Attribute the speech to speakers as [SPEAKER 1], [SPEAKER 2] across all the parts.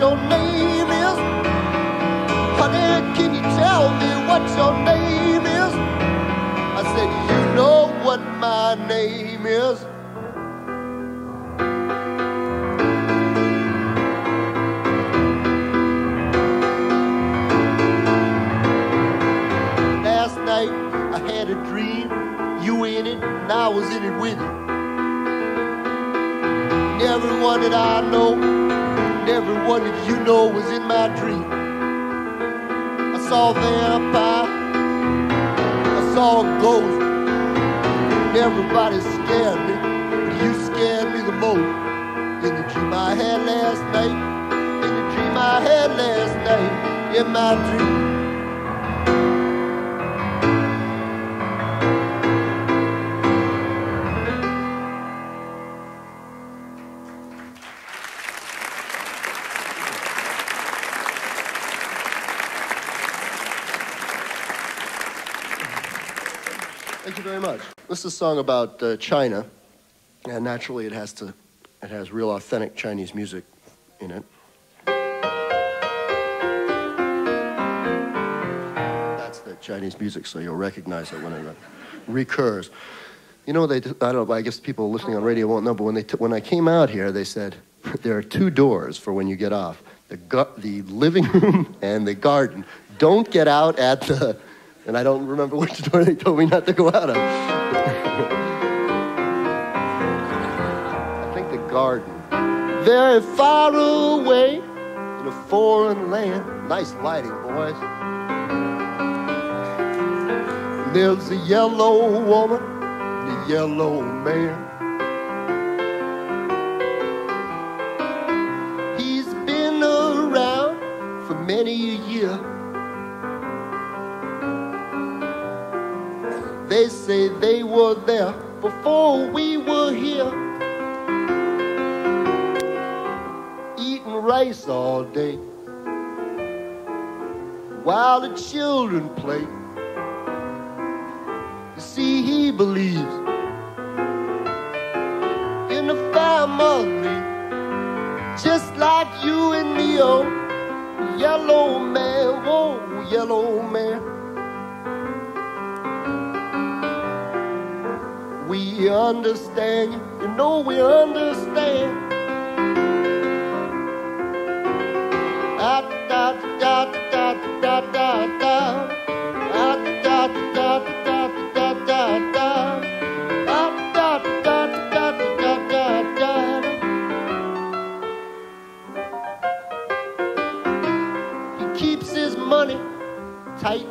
[SPEAKER 1] your name everybody scared me, but you scared me the most. In the dream I had last night, in the dream I had last night, in my dream. This is a song about uh, China, and naturally it has to, it has real authentic Chinese music in it. That's the Chinese music, so you'll recognize it when it recurs. You know, they, I don't know, I guess people listening on radio won't know, but when, they when I came out here, they said there are two doors for when you get off the, the living room and the garden. Don't get out at the, and I don't remember which door they told me not to go out of. I think the garden. Very far away in a foreign land. Nice lighting, boys. Lives a yellow woman, a yellow man. Say they were there before we were here. Eating rice all day while the children play. You see, he believes in the family, just like you and me, oh, yellow man, whoa, yellow man. We understand you, you know we understand. Da da da da da da da. Da da da da da da da.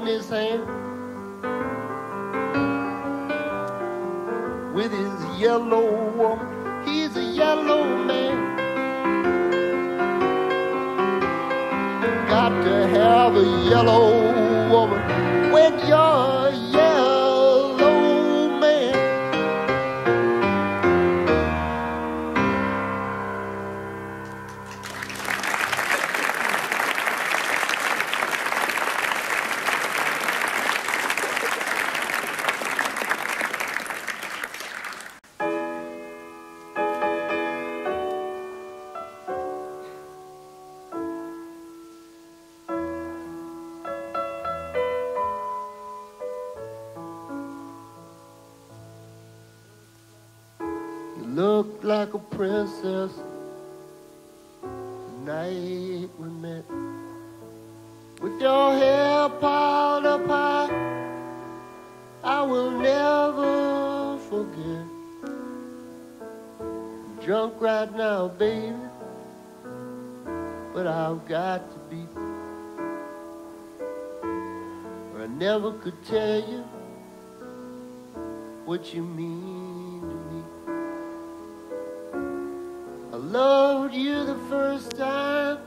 [SPEAKER 1] His hand. Yellow woman. He's a yellow man. Got to have a yellow woman when you're your hair piled up high, I will never forget. I'm drunk right now, baby, but I've got to be. I never could tell you what you mean to me. I loved you the first time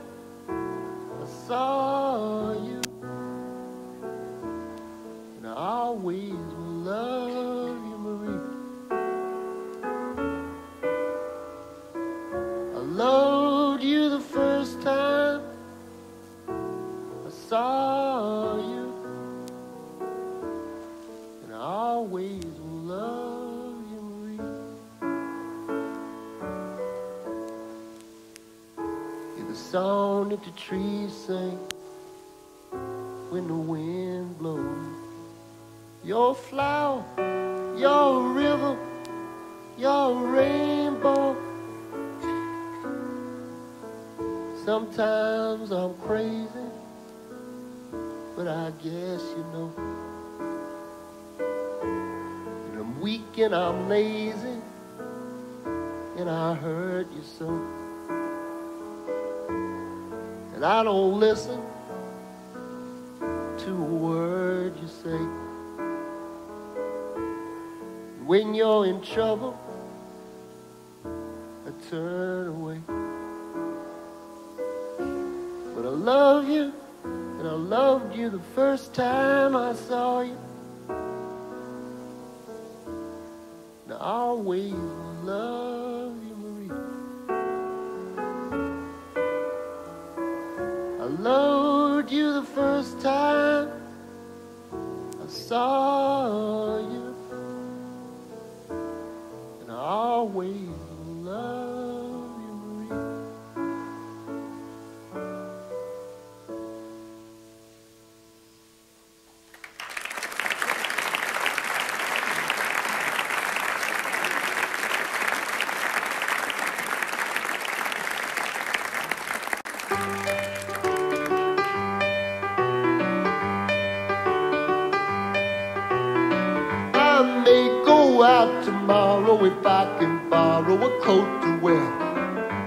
[SPEAKER 1] I saw out tomorrow if I can borrow a coat to wear.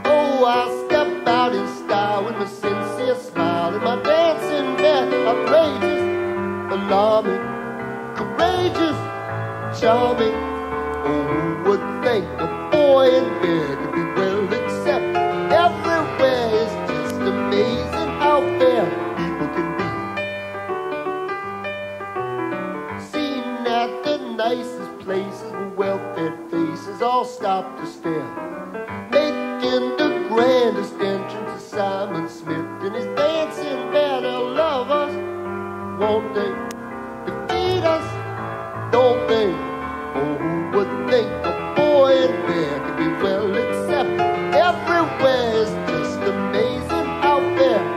[SPEAKER 1] Oh, I'll step out in style with my sincere smile and my dancing bear. Outrageous, alarming, courageous, charming. Oh, who would think a boy in bed could be well accepted everywhere? It's just amazing how fair faces all stop to stare. Making the grandest entrance is Simon Smith and his dancing bear. They'll love us, won't they? Defeat us, don't they? Oh, who would think a boy in bear could be well accepted everywhere? It's just amazing how fair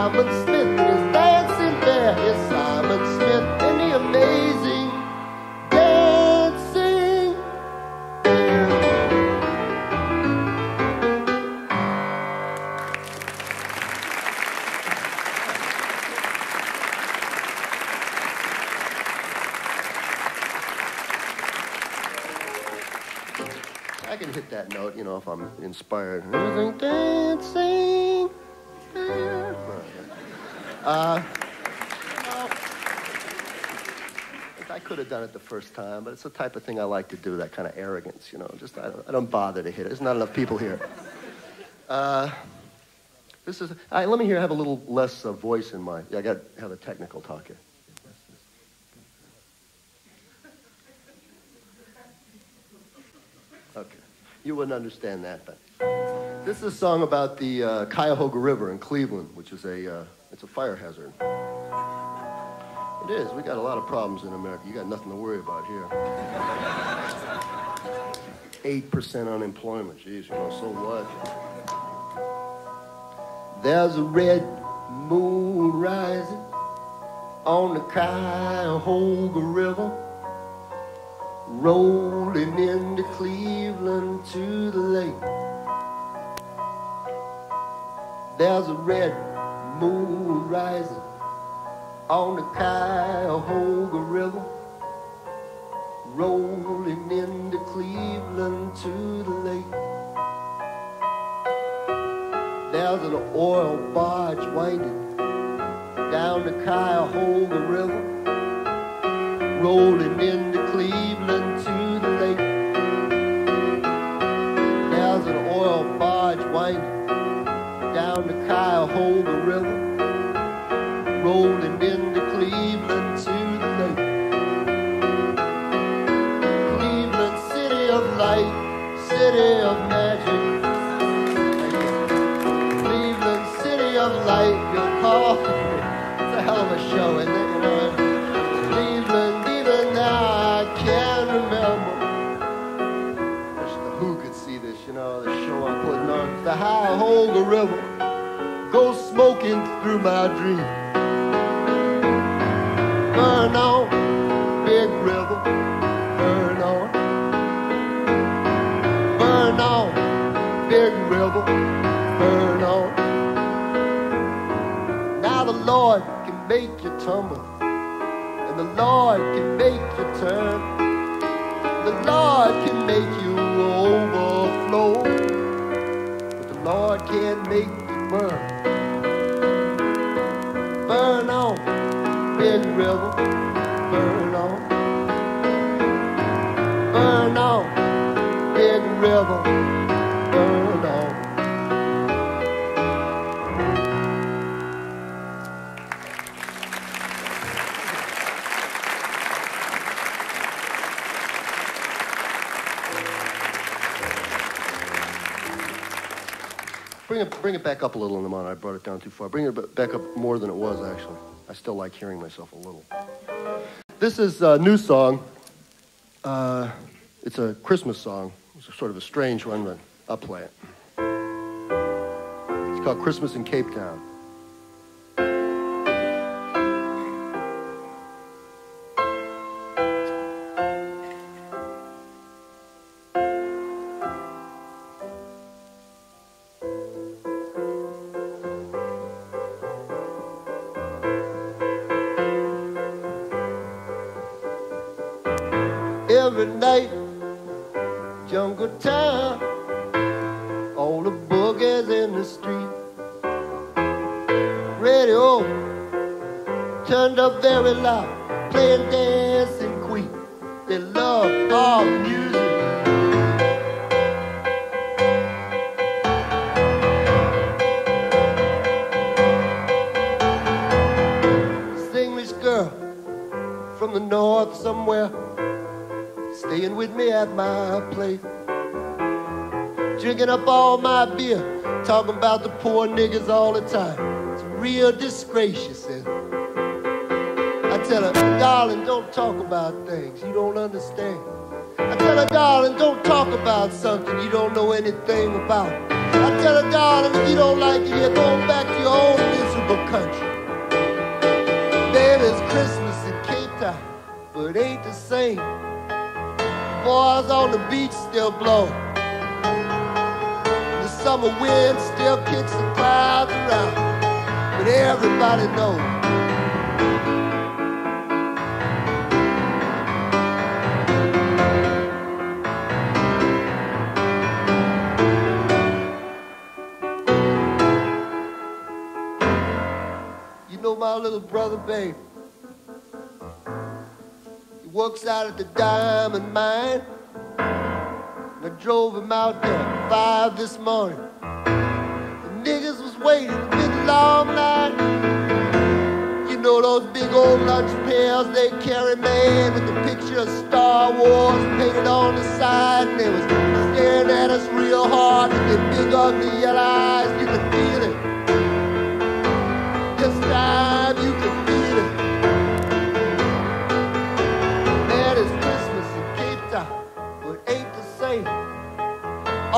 [SPEAKER 1] Simon Smith his dancing bear. It's Simon Smith and the amazing dancing. I can hit that note, you know, if I'm inspired. Have done it the first time, but it's the type of thing I like to do, that kind of arrogance, you know. Just I don't, I don't bother to hit it. There's not enough people here. Uh, this is, I, let me hear, I have a little less uh, voice in my, yeah, I got to have a technical talk here. Okay. You wouldn't understand that, but this is a song about the uh, Cuyahoga River in Cleveland, which is a uh, it's a fire hazard. It is. We got a lot of problems in America. You got nothing to worry about here. Eight percent unemployment. Jeez, you know, so what? There's a red moon rising on the Cuyahoga River rolling into Cleveland to the lake. There's a red moon rising on the Cuyahoga River, rolling into Cleveland to the lake. There's an oil barge winding down the Cuyahoga River, rolling into Cleveland to the lake. There's an oil barge winding down the Cuyahoga River, through my dream. Burn on, big river, burn on. Burn on, big river, burn on. Now the Lord can make you tumble, and the Lord can make you turn. The Lord can make you overflow, but the Lord can't make you burn. Burn river, burn on. Burn on, big river, burn on. Bring it, bring it back up a little in the monitor. I brought it down too far. Bring it back up more than it was, actually. I still like hearing myself a little. This is a new song. Uh, it's a Christmas song. It's sort of a strange one, but I'll play it. It's called Christmas in Cape Town. Talking about the poor niggas all the time. It's real disgrace, she said. I tell her, darling, don't talk about things you don't understand. I tell her, darling, don't talk about something you don't know anything about. I tell her, darling, if you don't like it here, go back to your own miserable country. Baby, it's Christmas in Cape Town, but it ain't the same boys on the beach still blow. Summer wind still kicks the clouds around, but everybody knows. You know my little brother, babe. He works out at the diamond mine. And I drove him out there five this morning. The niggas was waiting a big long line. You know those big old lunch pails they carry, man, with the picture of Star Wars painted on the side. And they was staring at us real hard with their big ugly yellow eyes. You could feel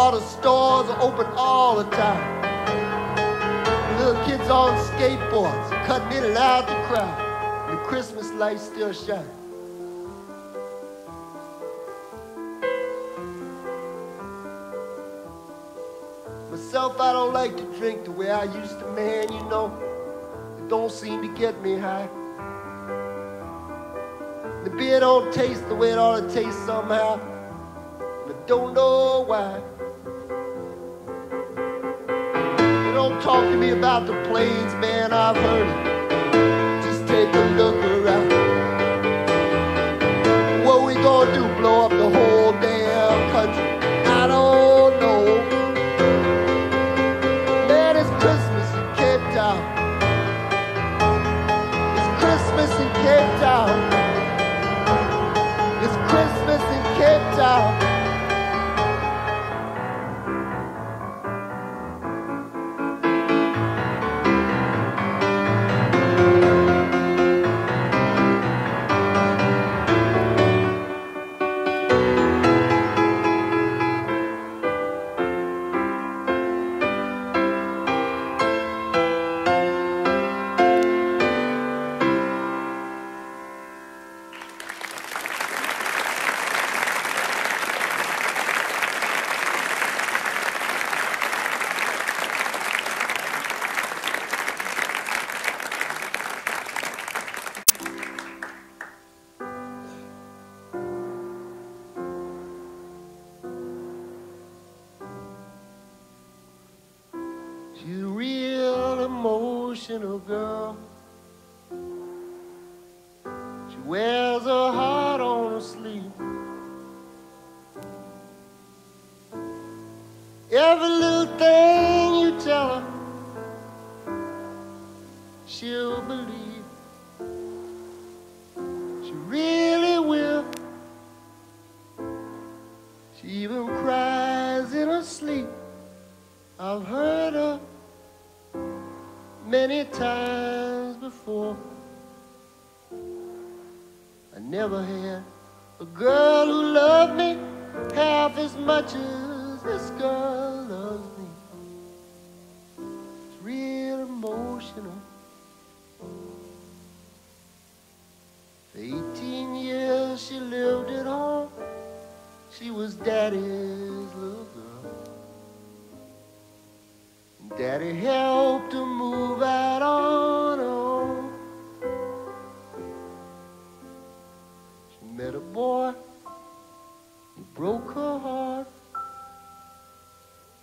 [SPEAKER 1] All the stores are open all the time. Little kids on skateboards, cutting it out the crowd. The Christmas lights still shining. Myself, I don't like to drink the way I used to, man, you know. It don't seem to get me high. The beer don't taste the way it ought to taste somehow. But don't know why. don't talk to me about the planes, man, I've heard it. Just take a look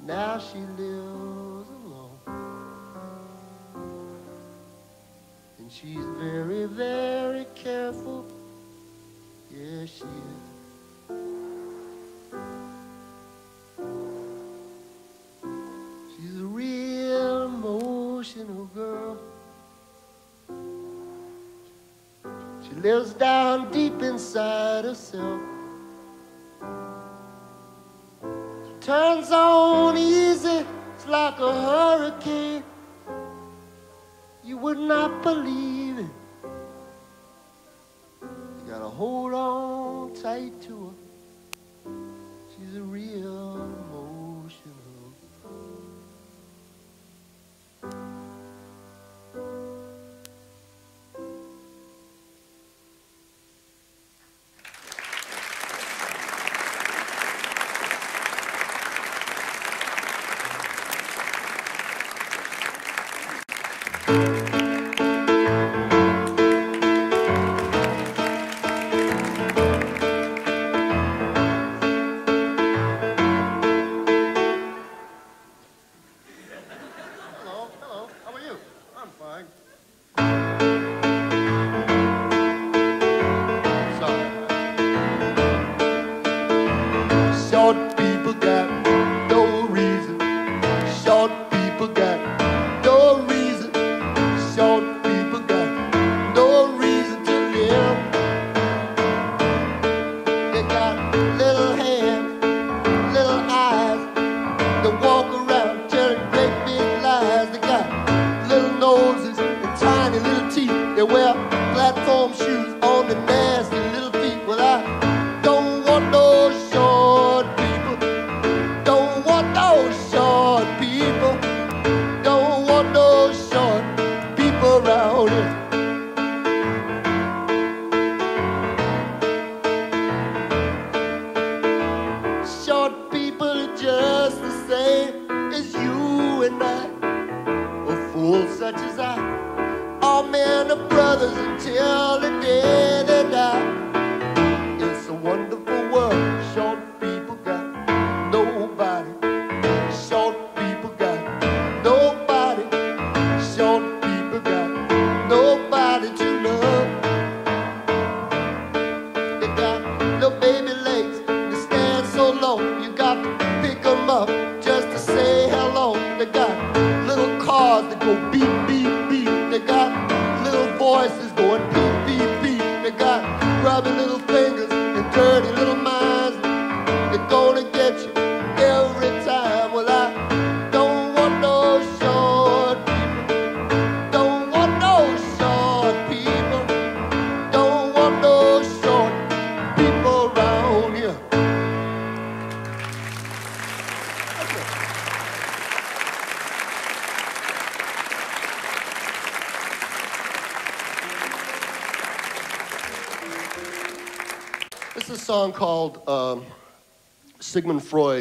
[SPEAKER 1] Now she lives alone. And she's very, very careful. Yeah, she is. She's a real emotional girl. She lives down deep inside herself. turns on easy, it's like a hurricane. You would not believe.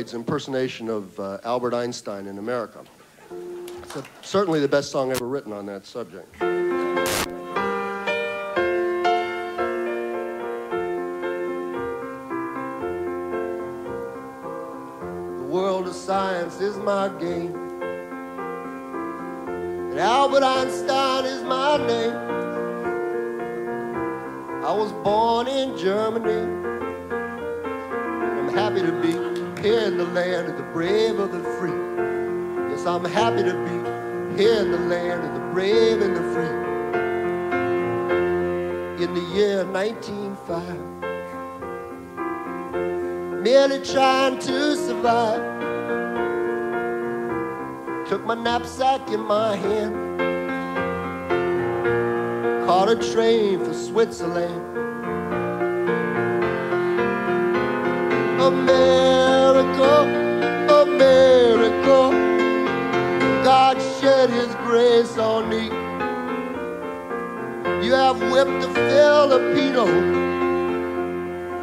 [SPEAKER 1] Freud's impersonation of uh, Albert Einstein in America. It's a- certainly the best song ever written on that subject. The world of science is my game. And Albert Einstein is my name. Land of the brave and the free. In the year 1905, merely trying to survive. Took my knapsack in my hand, caught a train for Switzerland. America, on me. You have whipped the Filipino,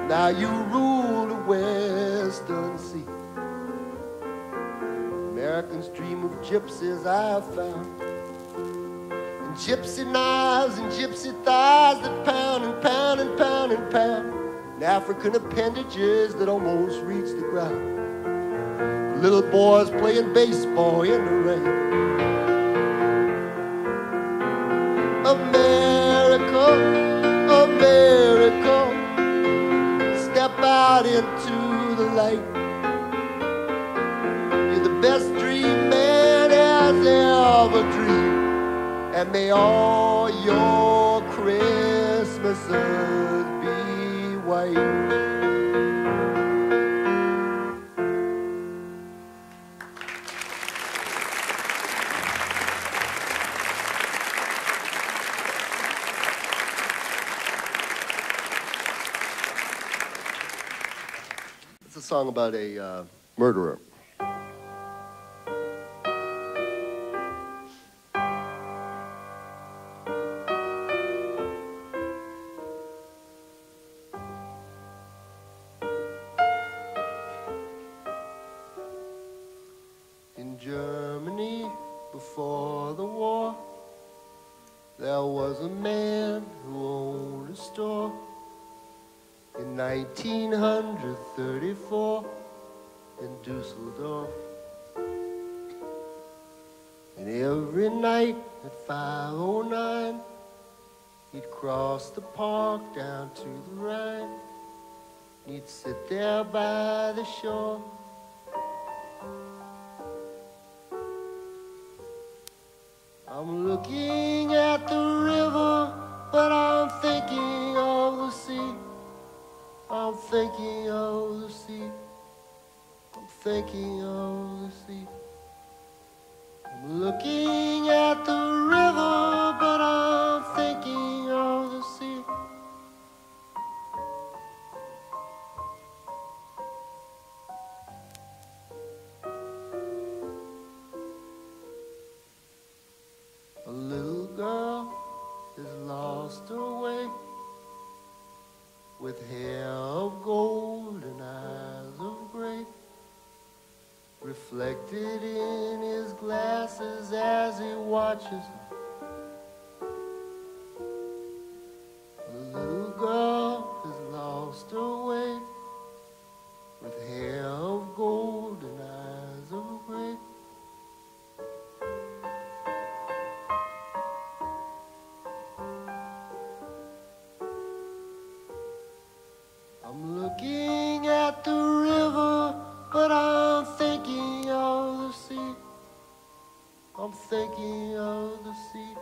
[SPEAKER 1] now you rule the Western Sea. Americans dream of gypsies I have found. And gypsy knives and gypsy thighs that pound and pound and pound and pound. And African appendages that almost reach the ground. Little boys playing baseball in the rain. America, America, step out into the light. You're the best dream man has ever dreamed. And may all your Christmases be white. Song about a uh, murderer. I'm thinking of the sea.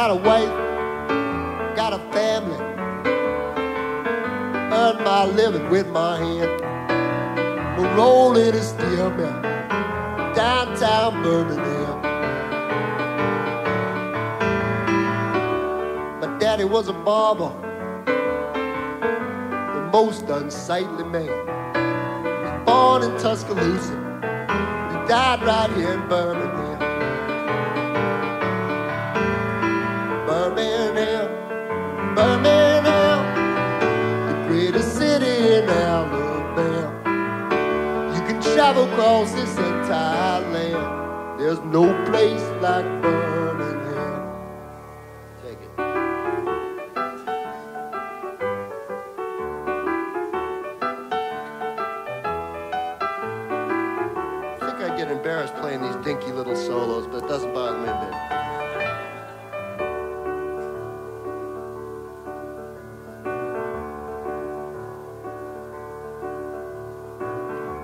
[SPEAKER 1] Got a wife, got a family, earn my living with my hand. I'm rolling a steel mill downtown Birmingham. My daddy was a barber, the most unsightly man. He was born in Tuscaloosa, he died right here in. Birmingham, across this entire land. There's no place like Birmingham.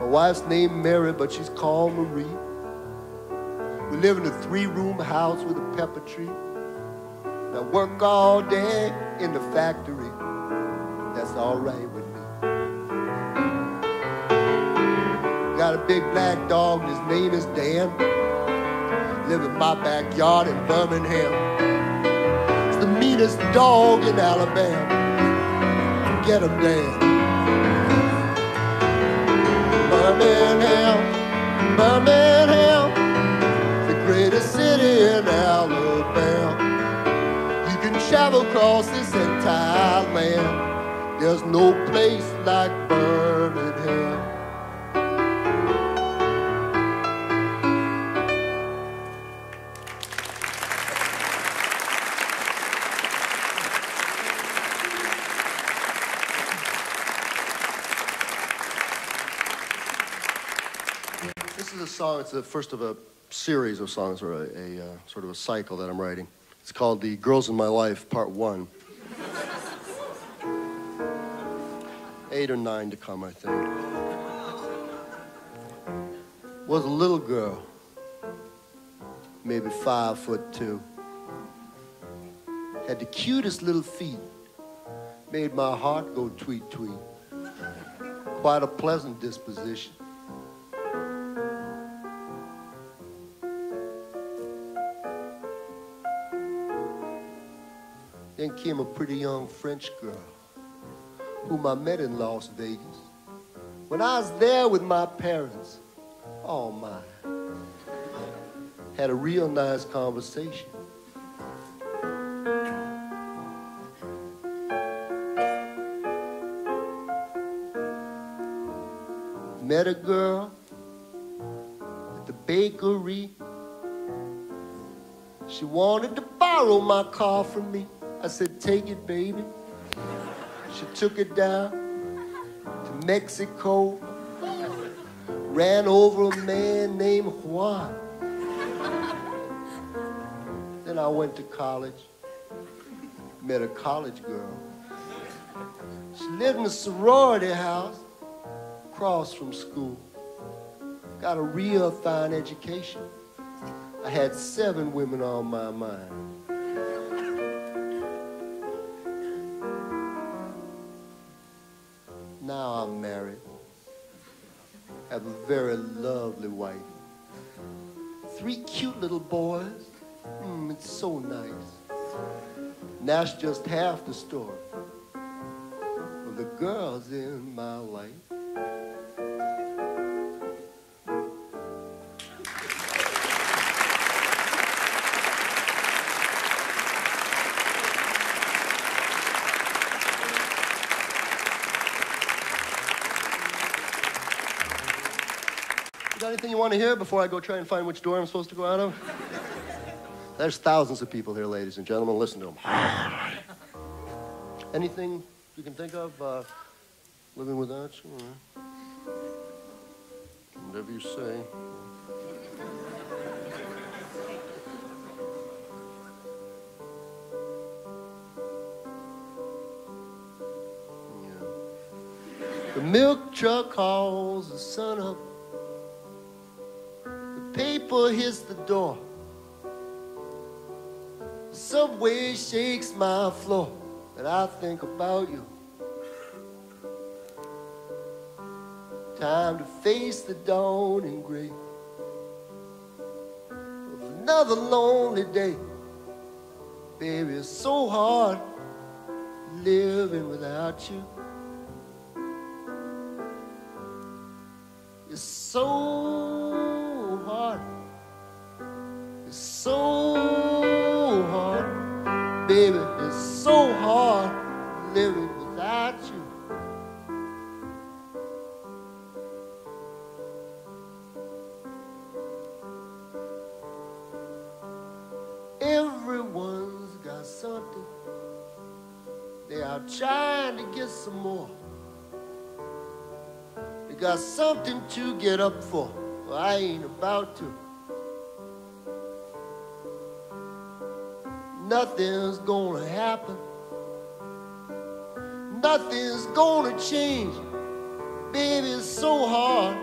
[SPEAKER 1] My wife's named Mary, but she's called Marie. We live in a three-room house with a pepper tree. I work all day in the factory. That's all right with me. Got a big black dog, his name is Dan. Live in my backyard in Birmingham. It's the meanest dog in Alabama. Get him, Dan. Birmingham, Birmingham, the greatest city in Alabama. You can travel across this entire land. There's no place like Birmingham. It's the first of a series of songs, or a, a uh, sort of a cycle that I'm writing. It's called The Girls in My Life, Part One. Eight or nine to come, I think. Was a little girl, maybe five foot two. Had the cutest little feet, made my heart go tweet tweet. Quite a pleasant disposition. Came a pretty young French girl whom I met in Las Vegas. When I was there with my parents, oh my, had a real nice conversation. Met a girl at the bakery. She wanted to borrow my car from me. I said, take it, baby. She took it down to Mexico, ran over a man named Juan. Then I went to college, met a college girl. She lived in a sorority house across from school. Got a real fine education. I had seven women on my mind. Have a very lovely wife. Three cute little boys. Mm, it's so nice. And that's just half the story of the girls in my life. You want to hear before I go try and find which door I'm supposed to go out of? There's thousands of people here, ladies and gentlemen. Listen to them. Anything you can think of? Uh, living without you? Whatever you say. The milk truck hauls the sun up. Paper hits the door. Subway shakes my floor, and I think about you. Time to face the dawning gray of another lonely day. Baby, it's so hard living without you. Up for. Well, I ain't about to. Nothing's gonna happen. Nothing's gonna change. Baby, it's so hard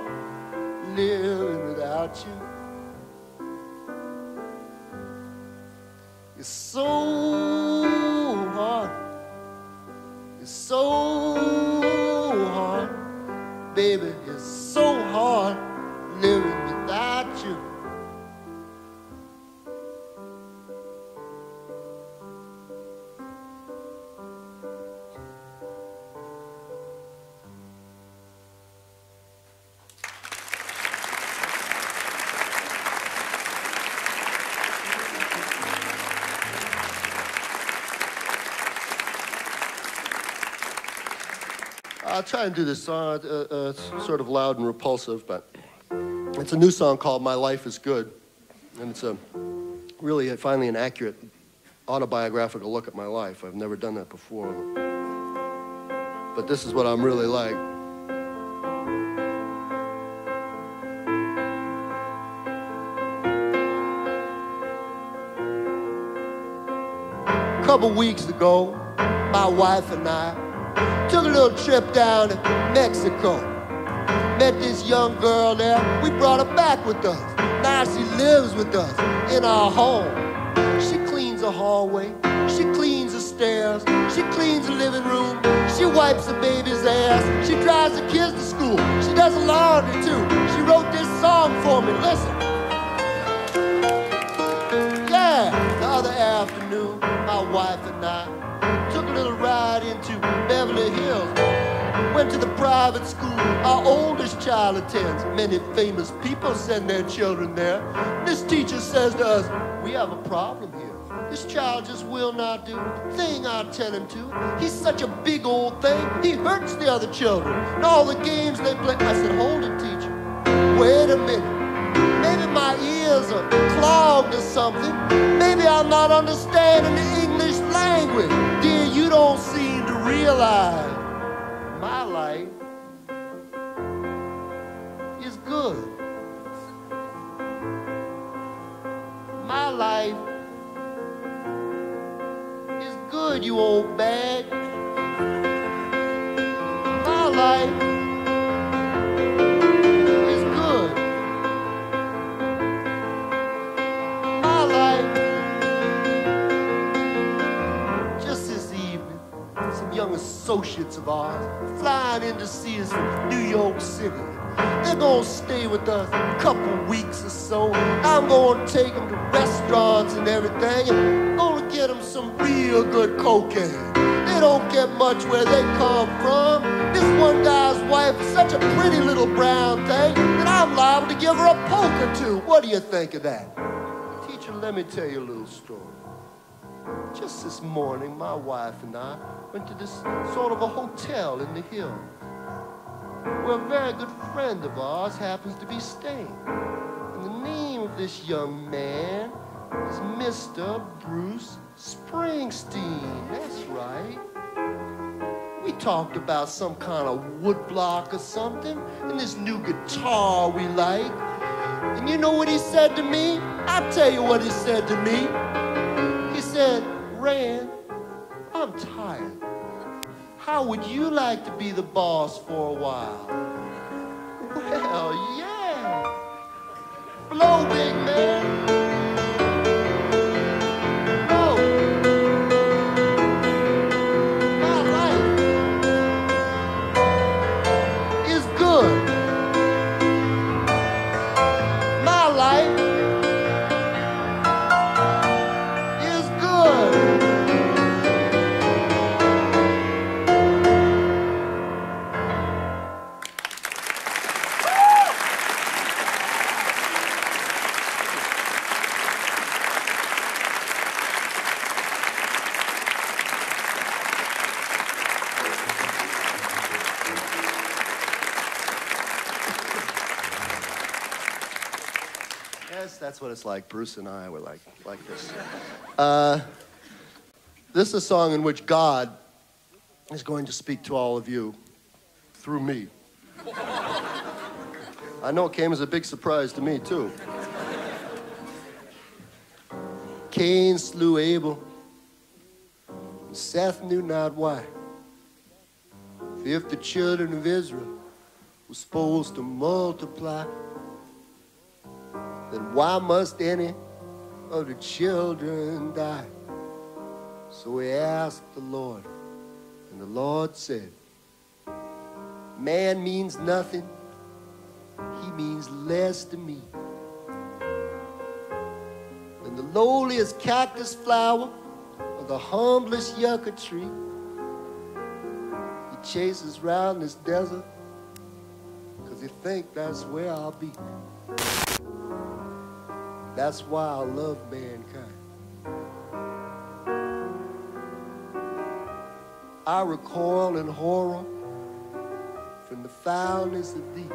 [SPEAKER 1] living without you. I'll try and do this song. Uh, uh, it's sort of loud and repulsive, but it's a new song called My Life is Good. And it's a really uh, finally an accurate autobiographical look at my life. I've never done that before. But this is what I'm really like. A couple weeks ago, my wife and I took a little trip down to Mexico. Met this young girl there. We brought her back with us. Now she lives with us in our home. She cleans the hallway. She cleans the stairs. She cleans the living room. She wipes the baby's ass. She drives the kids to school. She does the laundry too. She wrote this song for me. Listen. Yeah, the other afternoon, my wife and I private school our oldest child attends. Many famous people send their children there. This teacher says to us, We have a problem here. This child just will not do the thing I tell him to. He's such a big old thing, he hurts the other children. And all the games they play. I said, Hold it, teacher. Wait a minute. Maybe my ears are clogged or something. Maybe I'm not understanding the English language. Dear, you don't seem to realize flying in to see us from New York City. They're gonna stay with us a couple weeks or so. I'm gonna take them to restaurants and everything, and gonna get them some real good cocaine. They don't get much where they come from. This one guy's wife is such a pretty little brown thing that I'm liable to give her a poke or two. What do you think of that? Teacher, let me tell you a little story. Just this morning, my wife and I went to this sort of a hotel in the hills where a very good friend of ours happens to be staying. And the name of this young man is Mr. Bruce Springsteen. That's right. We talked about some kind of woodblock or something, and this new guitar we like. And you know what he said to me? I'll tell you what he said to me. He said, Rand, I'm tired. How would you like to be the boss for a while? Well, yeah. Blow, big man. Bruce and I were like, like this. Uh, this is a song in which God is going to speak to all of you through me. I know it came as a big surprise to me, too. Cain slew Abel. Seth knew not why. If the children of Israel were supposed to multiply, then why must any of the children die? So he asked the Lord, and the Lord said, Man means nothing, he means less to me than the lowliest cactus flower or the humblest yucca tree. He chases round this desert because he think that's where I'll be. That's why I love mankind. I recoil in horror from the foulness of thee,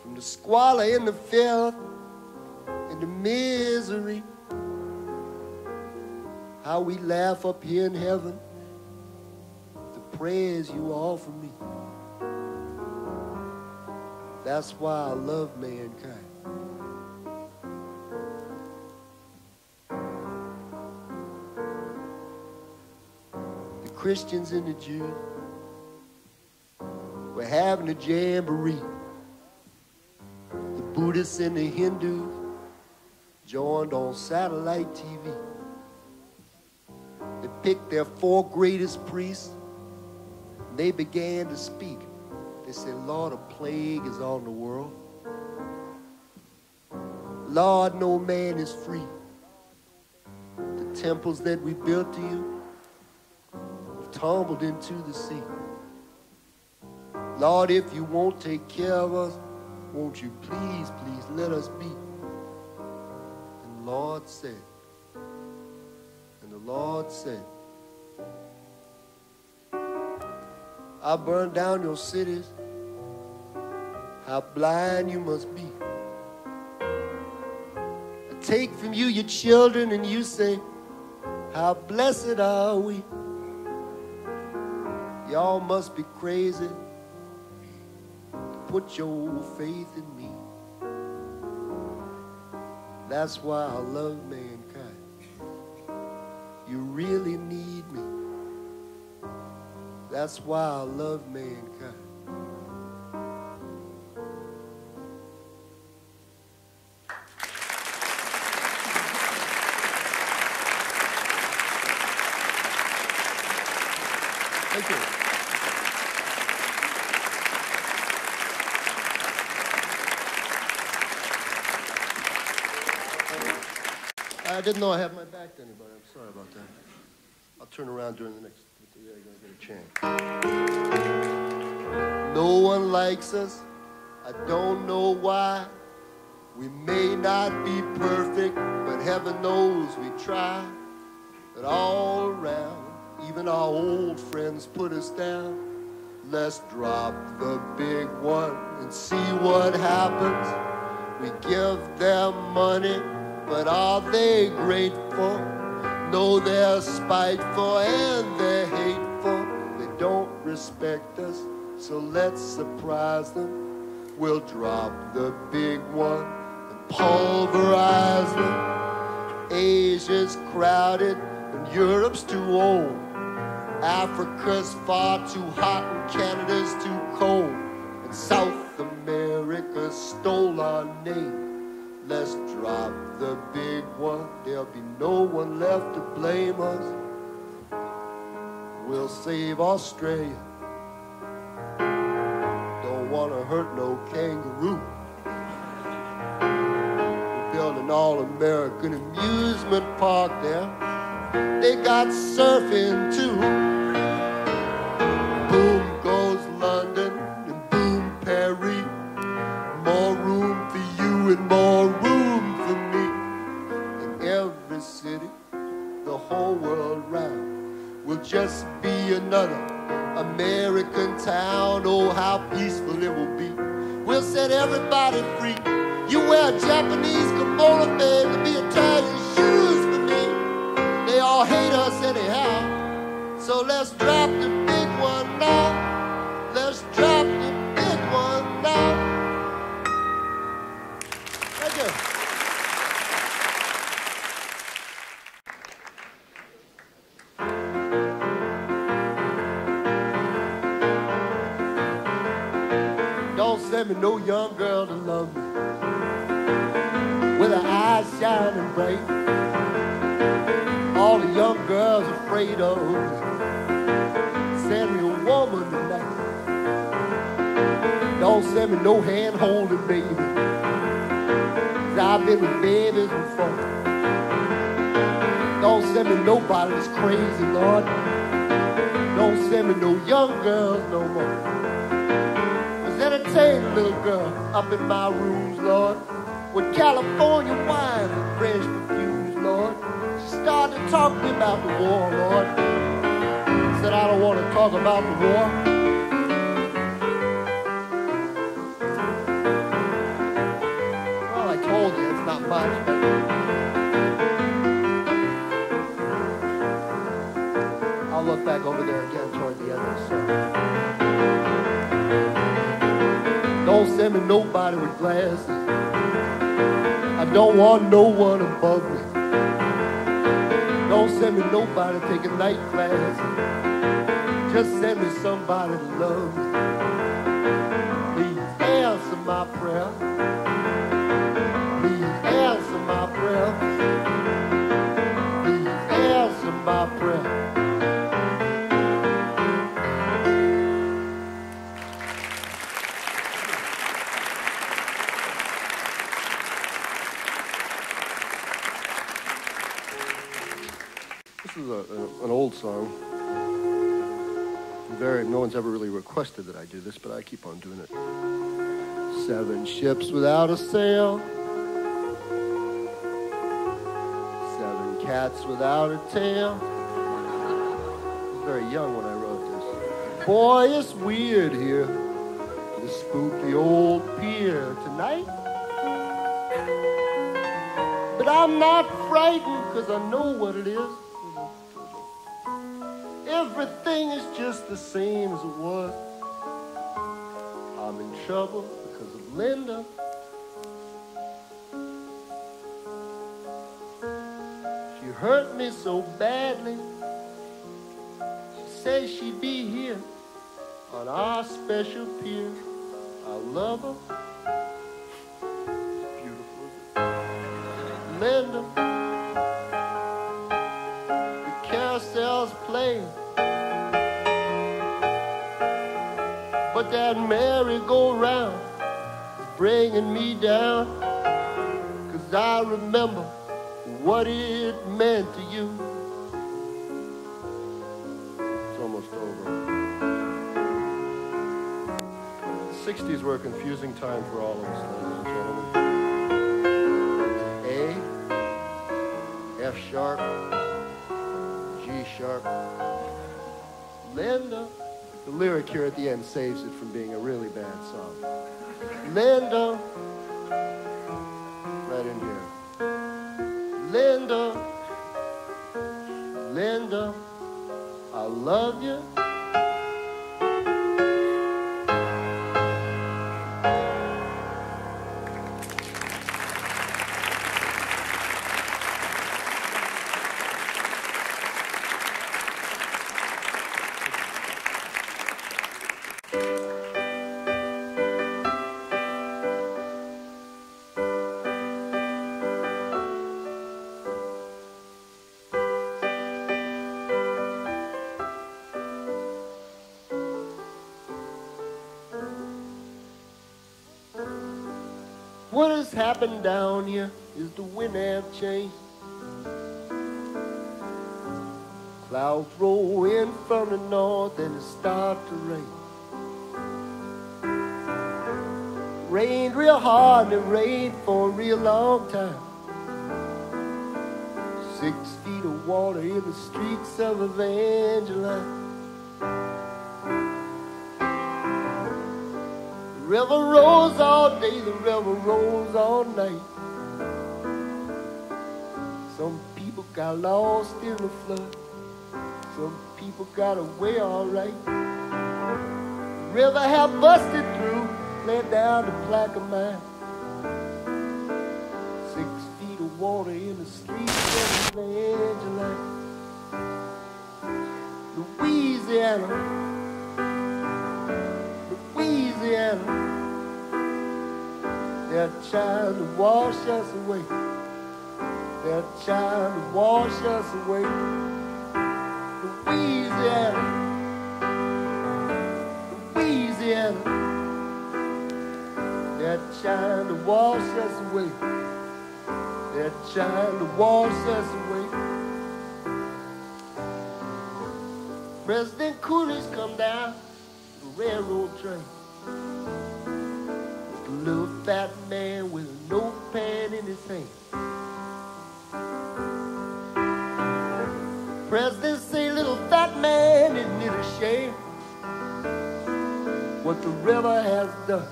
[SPEAKER 1] from the squalor and the filth and the misery. How we laugh up here in heaven, the prayers you offer me. That's why I love mankind. Christians and the Jews were having a jamboree. The Buddhists and the Hindus joined on satellite TV. They picked their four greatest priests. And they began to speak. They said, Lord, a plague is on the world. Lord, no man is free. The temples that we built to you tumbled into the sea. Lord, if you won't take care of us, won't you please, please let us be? And Lord said, and the Lord said, I burn down your cities. How blind you must be. I take from you your children, and you say, How blessed are we. Y'all must be crazy put your faith in me. That's why I love mankind. you really need me. That's why I love mankind. Didn't know I had my back to anybody. I'm sorry about that. I'll turn around during the next. Yeah, you're gonna get a chance. No one likes us. I don't know why. We may not be perfect, but heaven knows we try. But all around, even our old friends put us down. Let's drop the big one and see what happens. We give them money, but are they grateful? No, they're spiteful and they're hateful. They don't respect us, so let's surprise them. We'll drop the big one and pulverize them. Asia's crowded and Europe's too old. Africa's far too hot and Canada's too cold. And South America stole our name. Let's drop the big one. There'll be no one left to blame us. We'll save Australia. Don't want to hurt no kangaroo. We're building an all-American amusement park there. They got surfing too. That's crazy, Lord. Don't send me no young girls no more. Just entertain a little girl up in my rooms, Lord, with California wine and fresh perfumes, Lord. She started to talk to me about the war, Lord. Said I don't want to talk about the war. Well, I told you it's not much, over there again toward the the song. Don't send me nobody with glasses. I don't want no one above me. Don't send me nobody taking night classes. Just send me somebody to love me. Please answer my prayer. Please answer my prayer. Please answer my prayer. Old song. Very, no one's ever really requested that I do this, but I keep on doing it. Seven ships without a sail. Seven cats without a tail. I was very young when I wrote this. Boy, it's weird here. The spooky old pier tonight. But I'm not frightened because I know what it is. Everything is just the same as it was. I'm in trouble because of Linda. She hurt me so badly. She said she'd be here on our special pier. I love her. Beautiful. Linda. Play. But that merry-go-round is bringing me down. Cause I remember what it meant to you. It's almost over. The 60s were a confusing time for all of us, ladies and gentlemen. A, F sharp, G sharp, Linda. The lyric here at the end saves it from being a really bad song. Linda, right in here. Linda, Linda, I love you. Down here is the wind have changed. Clouds roll in from the north and it start to rain. Rained real hard and it rained for a real long time. Six feet of water in the streets of Evangeline. River rolls all day, the river rolls all night. Some people got lost in the flood. Some people got away all right. River have busted through, led down to Plaquemines. Six feet of water in the streets of Evangeline. Louisiana. Louisiana. Trying to wash us away. They're trying to wash us away. Louisiana. Louisiana. They're trying to wash us away. They're trying to wash us away. President Coolidge come down the railroad train. The little fat man with President say, little fat man, isn't it a shame what the river has done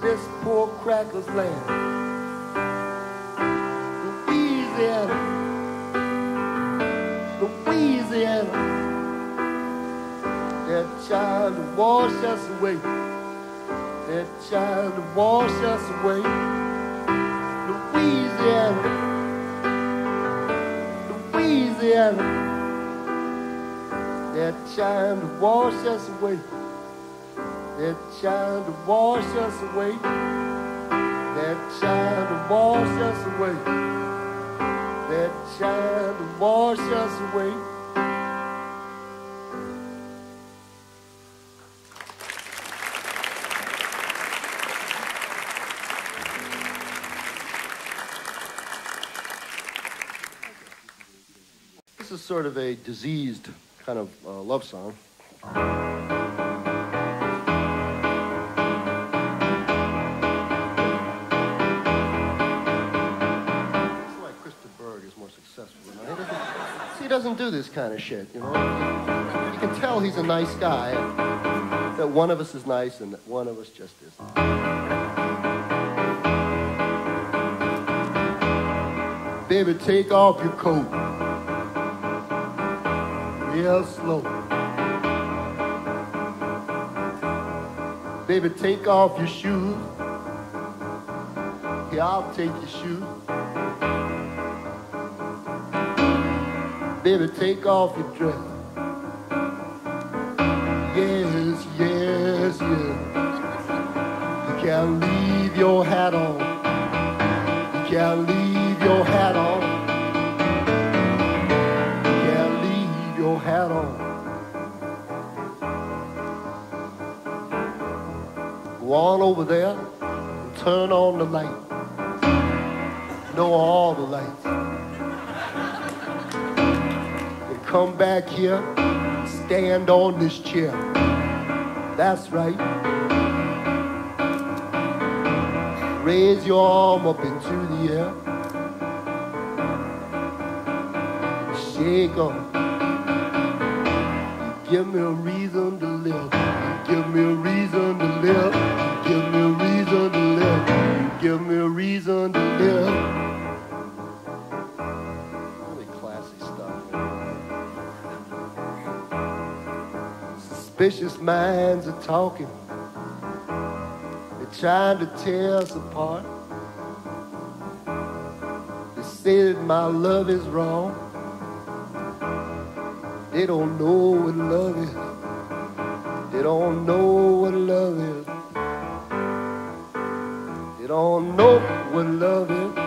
[SPEAKER 1] this poor cracker's land? Louisiana, Louisiana, they're trying to wash us away. They're trying to wash us away. Louisiana, Louisiana. They're trying to wash us away. They're trying to wash us away. They're trying to wash us away. They're trying to wash us away. This is sort of a diseased kind of uh, love song. That's why Krista Berg is more successful than I. He doesn't, he doesn't do this kind of shit, you know? You can tell he's a nice guy, that one of us is nice and that one of us just isn't. Baby, take off your coat real slow. Baby, take off your shoes. Here, I'll take your shoes. Baby, take off your dress. Yes, yes, yes. You can't leave your hat on. You can't leave your hat on. On over there and turn on the light. Know all the lights. And come back here, and stand on this chair. That's right. Raise your arm up into the air. Shake Shake 'em. Give me a reason to live. Give me a reason Suspicious minds are talking. They're trying to tear us apart. They say that my love is wrong. They don't know what love is. They don't know what love is. They don't know what love is.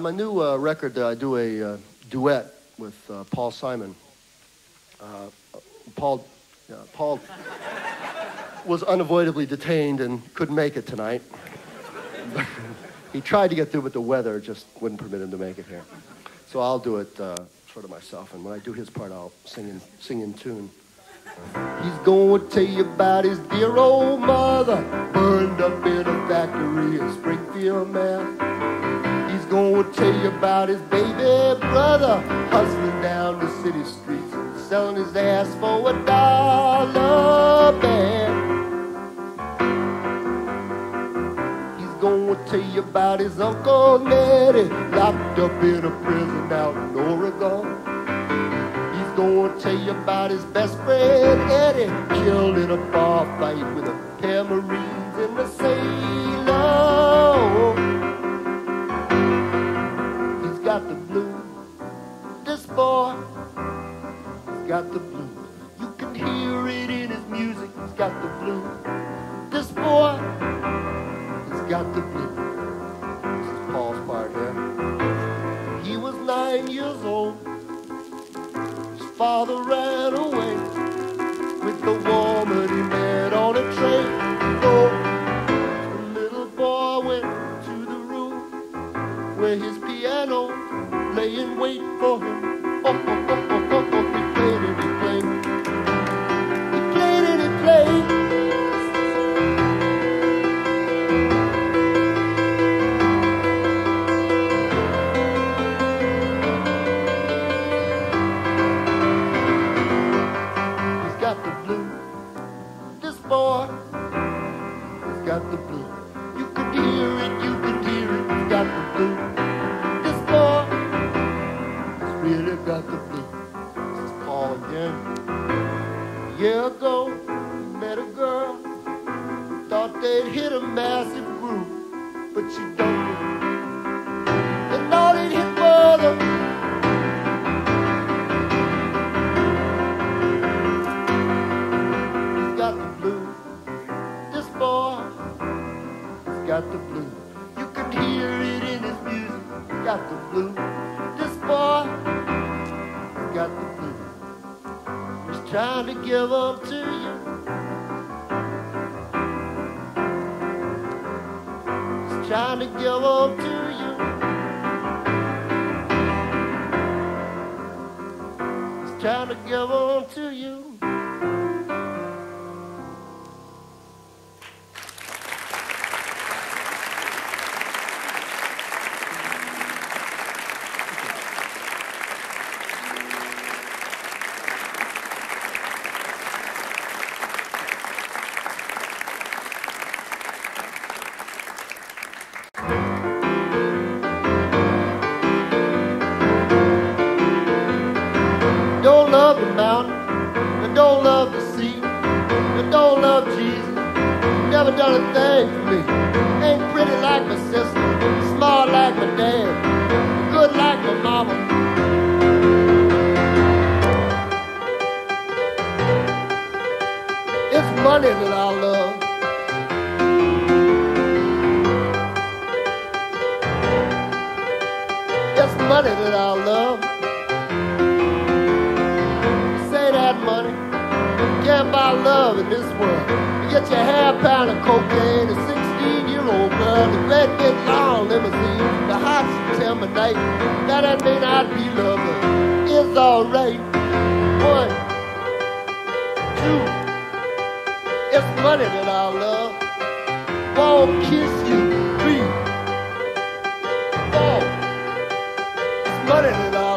[SPEAKER 1] On my new uh, record, uh, I do a uh, duet with uh, Paul Simon. Paul, Paul was unavoidably detained and couldn't make it tonight. he tried to get through, but the weather just wouldn't permit him to make it here. So I'll do it uh, sort of myself, and when I do his part, I'll sing in, sing in tune. He's going to tell you about his dear old mother, burned up in a factory in Springfield, Mass. To tell you about his baby brother, hustling down the city streets, selling his ass for a dollar bag. He's to tell you about his Uncle Nettie, locked up in a prison out in Oregon. He's to tell you about his best friend Eddie, killed in a bar fight with a pair of Marines and a sailor. Got the blues, this boy. He's got the blues. You can hear it in his music. He's got the blues. This boy, he's got the blues. This is Paul's part here. He was nine years old. His father ran away with the woman he met on a train. The little boy went to the room where his piano lay in wait for him. Oh, oh, got it.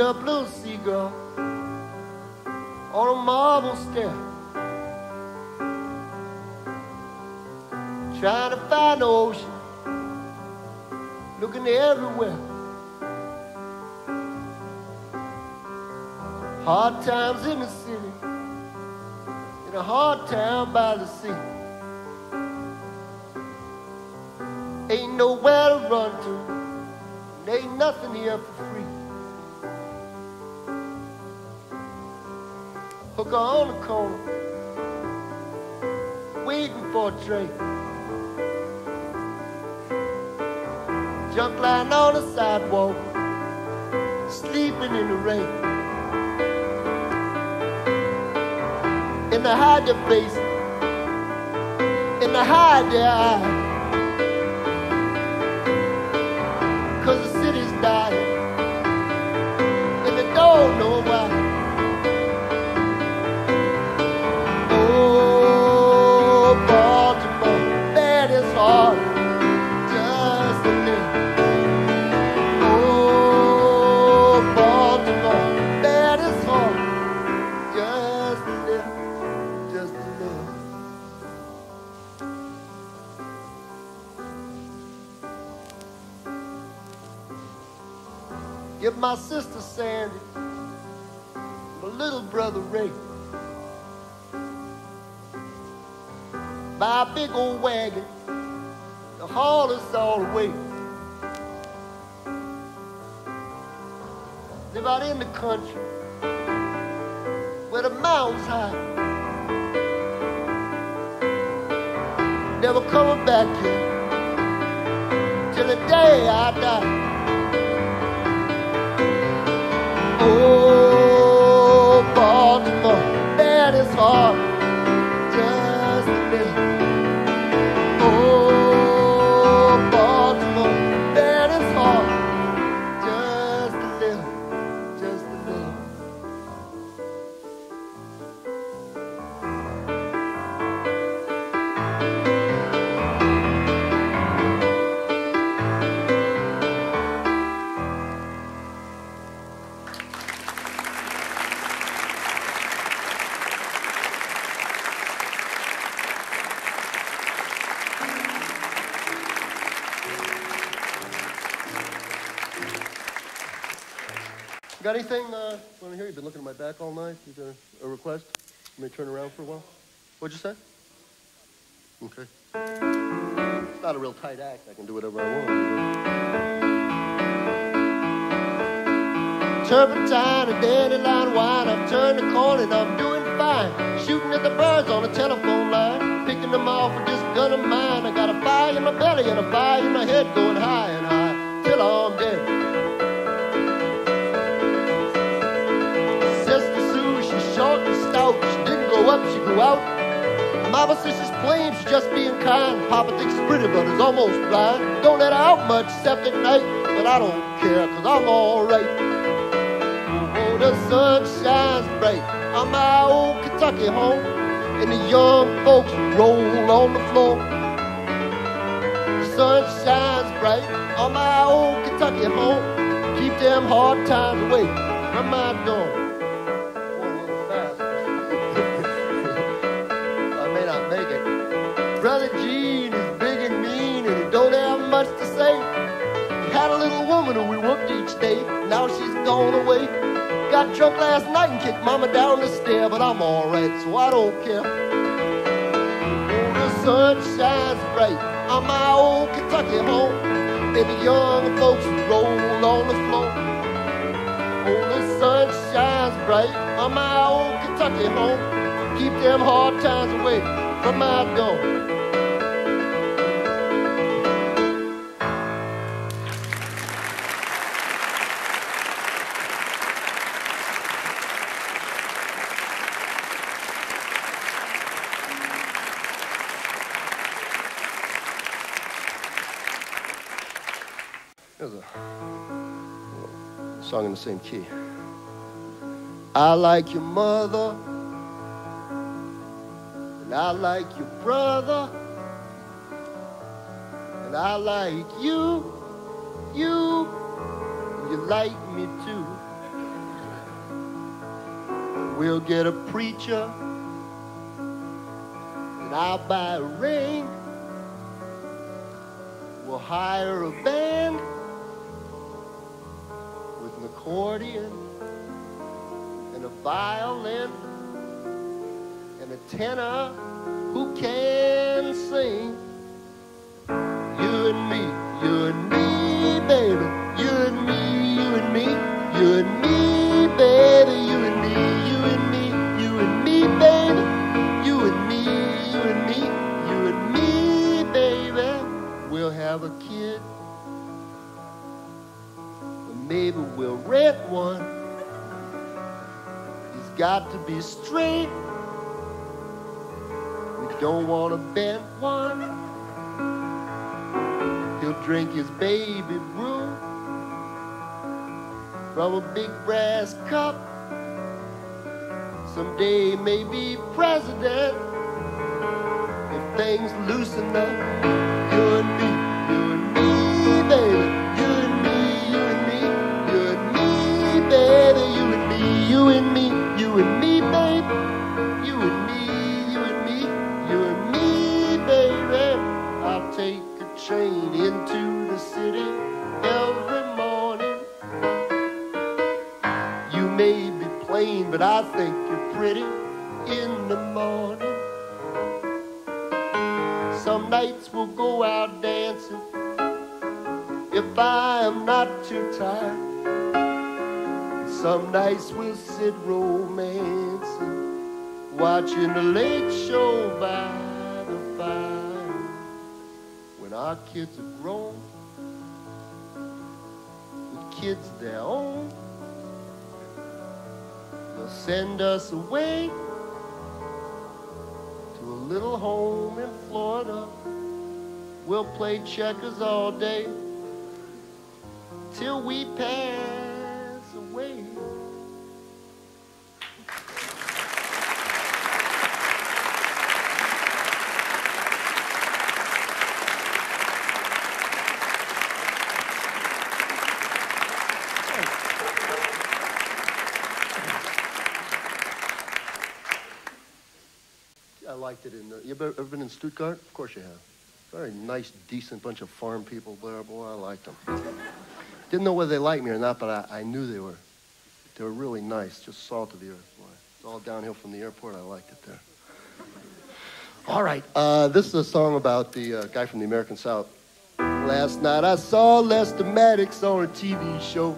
[SPEAKER 1] a blue seagull on a marble stair. Trying to find the ocean, looking everywhere. Hard times in the city, in a hard town by the sea. Ain't nowhere to run to, ain't nothing here for. Hooker on the corner, waiting for a train. Junk lying on the sidewalk, sleeping in the rain. In the hide their face, in the hide their my sister Sandy, my little brother Ray. my big old wagon to haul us all away. Live out in the country where the mountains high. Never coming back here till the day I die. Oh, What'd you say? Okay. It's not a real tight act. I can do whatever I want. Turpentine, a dandelion wine. I've turned the corner and I'm doing fine. Shooting at the birds on the telephone line. Picking them off with this gun of mine. I got a fire in my belly and a fire in my head going high and high till I'm dead. Sister Sue, she's short and stout. She didn't grow up, she grew out. Mama says she's plain, just being kind. Papa thinks she's pretty, but is almost blind. Don't let out much except at night. But I don't care, cause I'm alright. Oh, the sun shines bright on my old Kentucky home. And the young folks roll on the floor. The sun shines bright on my old Kentucky home. Keep them hard times away from my door. Day. Now she's gone away. Got drunk last night and kicked mama down the stair, but I'm alright, so I don't care. The sun shines bright on my old Kentucky home. And the young folks roll on the floor. Oh, the sun shines bright on my old Kentucky home. Keep them hard times away from my door. In the same key. I like your mother, and I like your brother, and I like you, you, you like me too. We'll get a preacher, and I'll buy a ring. We'll hire a band accordion and a violin and a tenor who can sing. You and me, you and me, baby. You and me, you and me, you and me, baby. You and me, you and me, you and me, baby. You and me, you and me, you and me, baby. We'll have a rent one. He's got to be straight. We don't want a bent one. He'll drink his baby brew from a big brass cup. Someday maybe president if things loosen up. You and me, I think you're pretty in the morning. Some nights we'll go out dancing if I am not too tired. Some nights we'll sit romancing, watching the late show by the fire. When our kids are grown, with kids their own, send us away to a little home in Florida. We'll play checkers all day till we pass In the. You ever, ever been in Stuttgart? Of course you have. Very nice, decent bunch of farm people there. Boy, I liked them. Didn't know whether they liked me or not, but I, I knew they were. They were really nice. Just salt of the earth. Boy, it's all downhill from the airport. I liked it there. All right. Uh, this is a song about the uh, guy from the American South. Last night I saw Lester Maddox on a TV show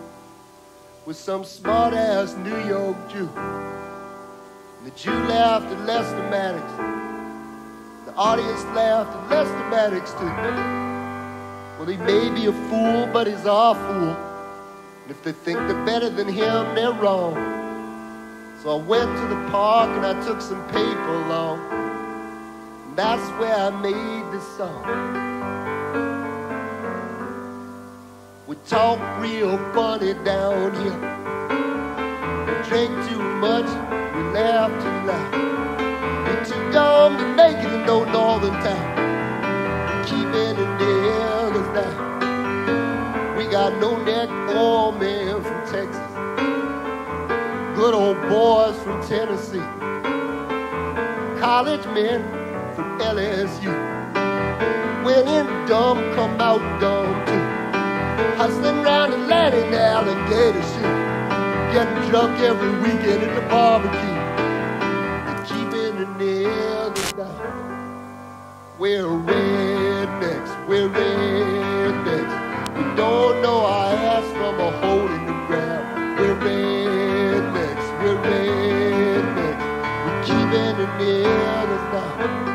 [SPEAKER 1] with some smart-ass New York Jew. And the Jew laughed at Lester Maddox. The audience laughed at Lester Maddox too. Well, he may be a fool, but he's our fool. And if they think they're better than him, they're wrong. So I went to the park and I took some paper along. And that's where I made this song. We talk real funny down here. We drink too much, we laugh too loud. Dumb make it in no northern town. Keeping the niggas down. We got no neck oil men from Texas. Good old boys from Tennessee. College men from LSU. When in dumb, come out dumb too. Hustling around Atlanta in alligator suit. Getting drunk every weekend at the barbecue. We're rednecks, we're rednecks. We don't know our ass from a hole in the ground. We're rednecks, we're rednecks. We're keeping the niggas down. Now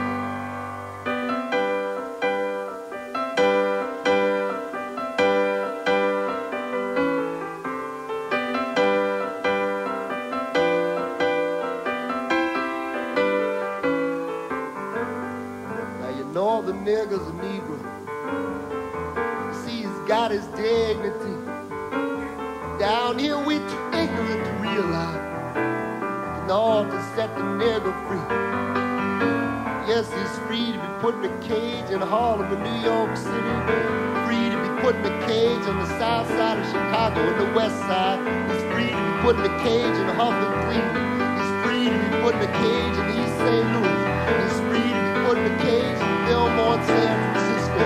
[SPEAKER 1] niggas are Negro. See, he's got his dignity. Down here we too ignorant to realize. In order to set the nigger free. Yes, he's free to be put in a cage in Harlem or New York City. Free to be put in a cage on the south side of Chicago and the west side. He's free to be put in a cage in Hough in, Cleveland. He's free to be put in a cage in East St. Louis. He's Fillmore and San Francisco.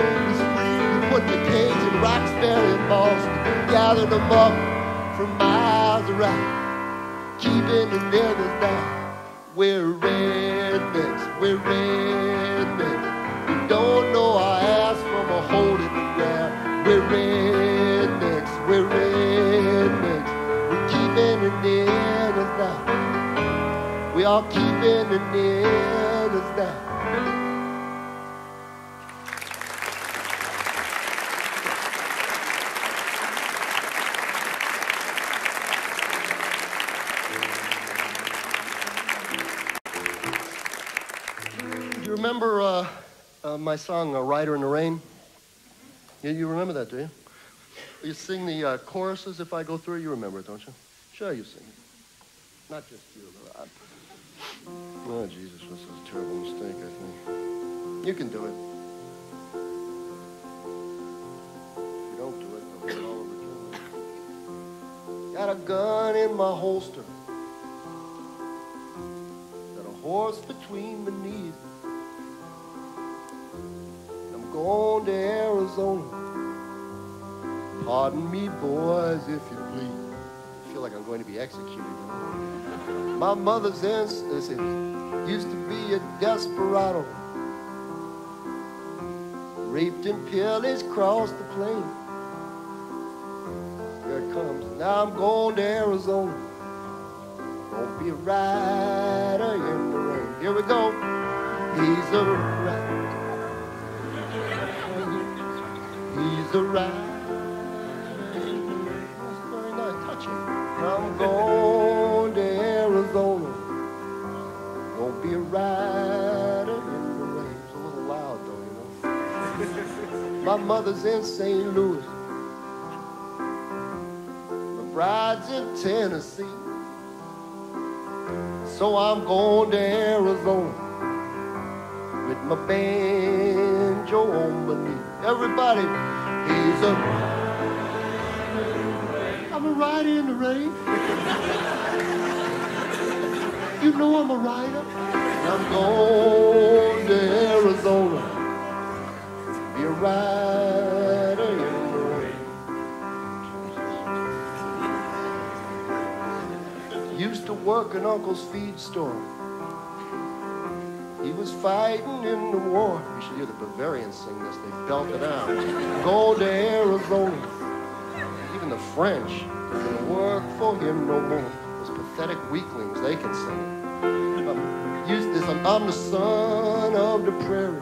[SPEAKER 1] Free to put a cage in Roxbury and Boston. Gather them up from miles around. Keeping the niggas down. We're rednecks, we're rednecks. We don't know our ass from a hole in the ground. We're rednecks, we're rednecks. We're keeping the niggas down. We are keeping the niggas down.
[SPEAKER 2] My song, A Rider in the Rain? Yeah, you remember that, do you? You sing the uh, choruses if I go through. You remember it, don't you? Sure, you sing it. Not just you, but I... Oh, Jesus, this is a terrible mistake, I think. You can do it. If you don't do it, they'll get all over you. Got a gun in my holster. Got a horse between my knees. I'm to Arizona. Pardon me, boys, if you please. I feel like I'm going to be executed. My mother's ancestors used to be a desperado. Raped and pillaged across the plain. Here it comes. Now I'm going to Arizona. Gonna be a rider in the rain. Here we go. He's a rider. He's a rider. That's very nice. Touch it. I'm going to Arizona. Gonna be a rider in the rain. It's a little loud though, you know. My mother's in St. Louis. My bride's in Tennessee. So I'm going to Arizona with my banjo on my knee. Everybody, a I'm a rider in the rain. you know I'm a rider. I'm going to Arizona. Be a rider in the rain. Used to work in Uncle's feed store. Fighting in the war. You should hear the Bavarians sing this. They belt it out. Go to Arizona. Even the French can work for him no more. Those pathetic weaklings, they can sing it. Um. I'm, I'm the son of the prairie.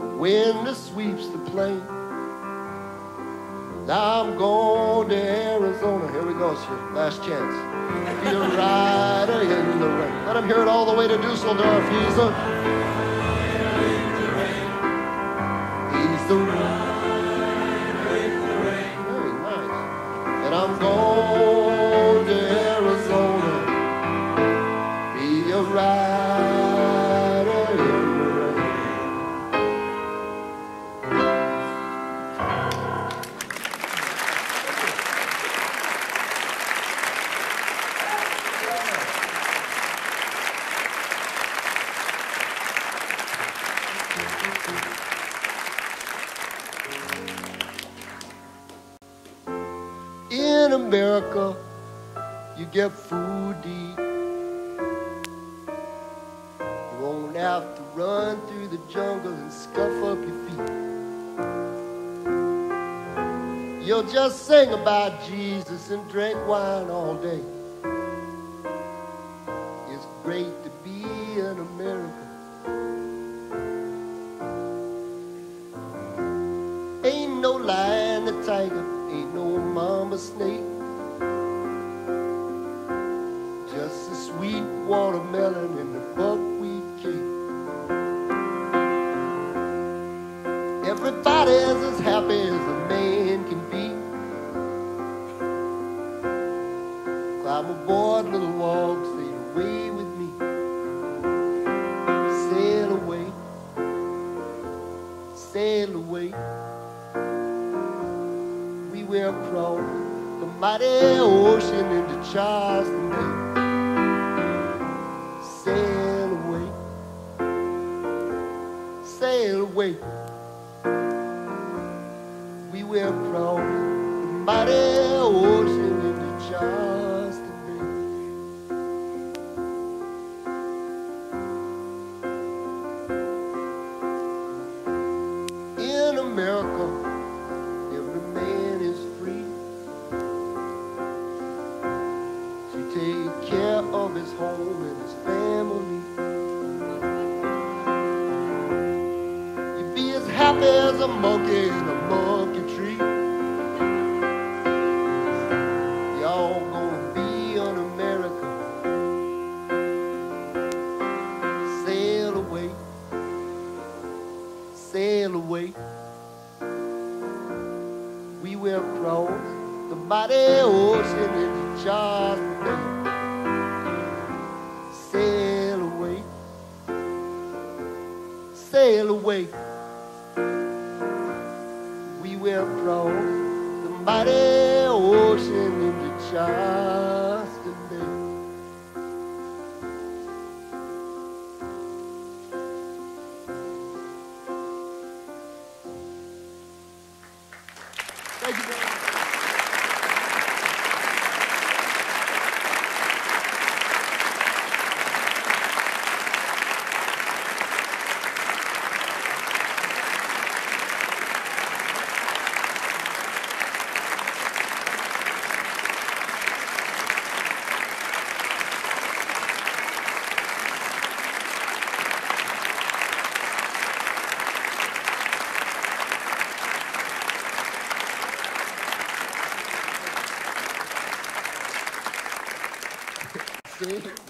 [SPEAKER 2] The wind that sweeps the plain. I'm going to Arizona. Here we go, sir. Last chance. Be a rider in the rain. Let him hear it all the way to Dusseldorf. He's a. about Jesus and drink wine all day.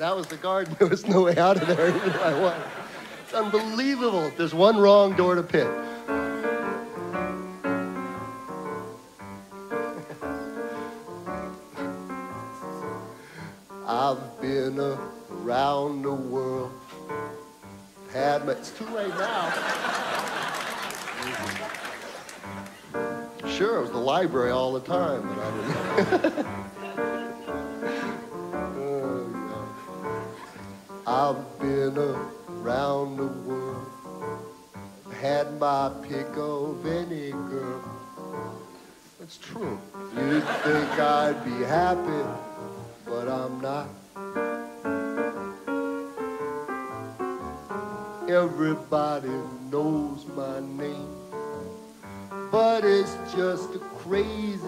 [SPEAKER 2] That was the garden. There was no way out of there, I. It's unbelievable. There's one wrong door to pit. I've been around the world. Had my, it's too late now. Sure, it was the library all the time, but I didn't. I've been around the world, had my pick of any girl. That's true. You'd think I'd be happy, but I'm not. Everybody knows my name, but it's just a crazy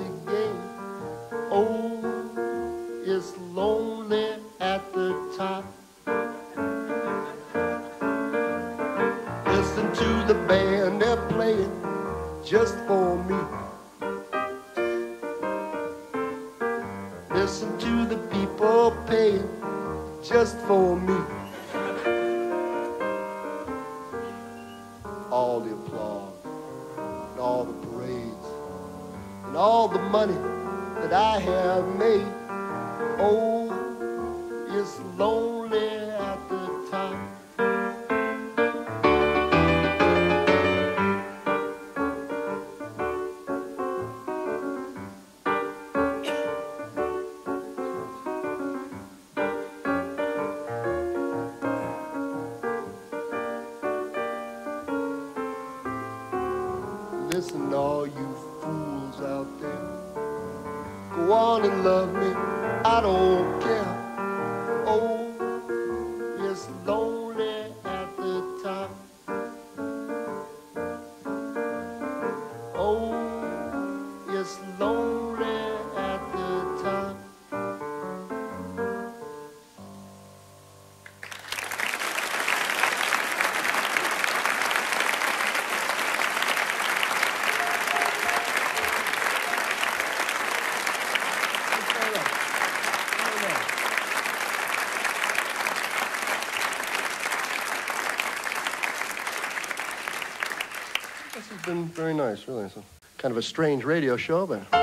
[SPEAKER 2] Very nice, really. It's kind of a strange radio show, but.